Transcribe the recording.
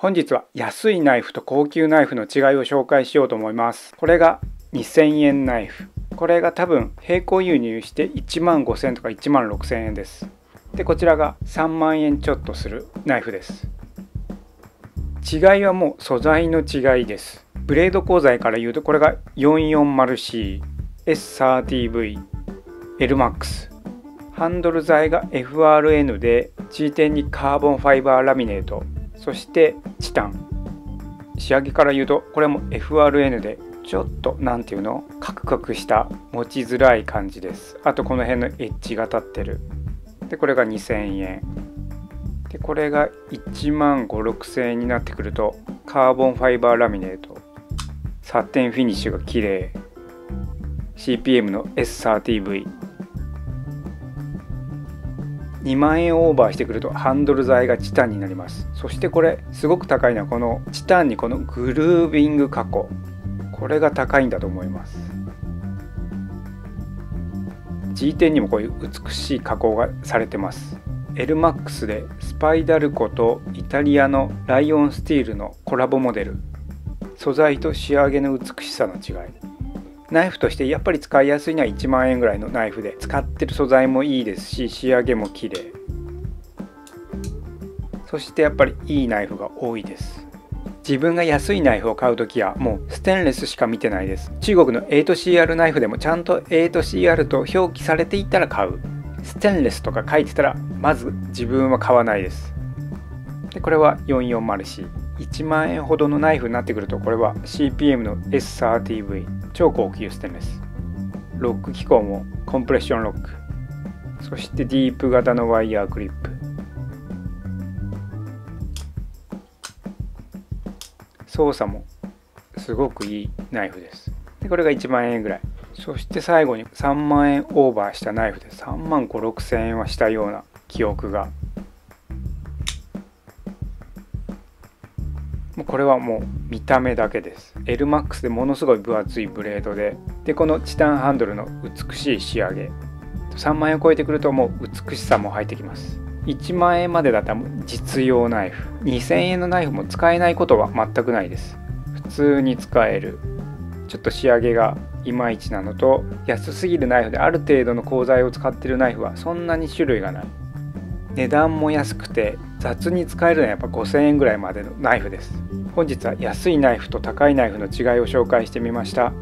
本日は安いナイフと高級ナイフの違いを紹介しようと思います。これが2000円ナイフ。これが多分並行輸入して1万5000とか1万6000円です。でこちらが3万円ちょっとするナイフです。違いはもう素材の違いです。ブレード鋼材から言うとこれが 440C S30V LMAX ハンドル材が FRN で G 点にカーボンファイバーラミネート。そしてチタン。仕上げから言うとこれも FRN でちょっと何ていうの？カクカクした持ちづらい感じです。あとこの辺のエッジが立ってる。でこれが2000円でこれが1万5 6 0 0円になってくるとカーボンファイバーラミネート。サテンフィニッシュが綺麗。CPM の S30V 2万円オーバーしてくるとハンドル材がチタンになります。そしてこれすごく高いのはこのチタンにこのグルービング加工。これが高いんだと思います。G10 にもこういう美しい加工がされてます。LMAX でスパイダルコとイタリアのライオンスティールのコラボモデル。素材と仕上げの美しさの違い。ナイフとしてやっぱり使いやすいのは1万円ぐらいのナイフで。使ってる素材もいいですし仕上げも綺麗。そしてやっぱりいいナイフが多いです。自分が安いナイフを買う時はもうステンレスしか見てないです。中国の 8CR ナイフでもちゃんと 8CR と表記されていたら買う。ステンレスとか書いてたらまず自分は買わないです。でこれは 440C 1万円ほどのナイフになってくるとこれは CPM の S30V 超高級ステンレス。ロック機構もコンプレッションロック。そしてディープ型のワイヤークリップ。操作もすごくいいナイフです。でこれが1万円ぐらい。そして最後に3万円オーバーしたナイフで3万5 6千円はしたような記憶がもうこれはもう見た目だけです。LMAX でものすごい分厚いブレードで。でこのチタンハンドルの美しい仕上げ。3万円を超えてくるともう美しさも入ってきます。1万円までだったら実用ナイフ。2000円のナイフも使えないことは全くないです。普通に使える。ちょっと仕上げがいまいちなのと安すぎるナイフである程度の鋼材を使ってるナイフはそんなに種類がない。値段も安くて雑に使えるのはやっぱ5000円ぐらいまでのナイフです。本日は安いナイフと高いナイフの違いを紹介してみました。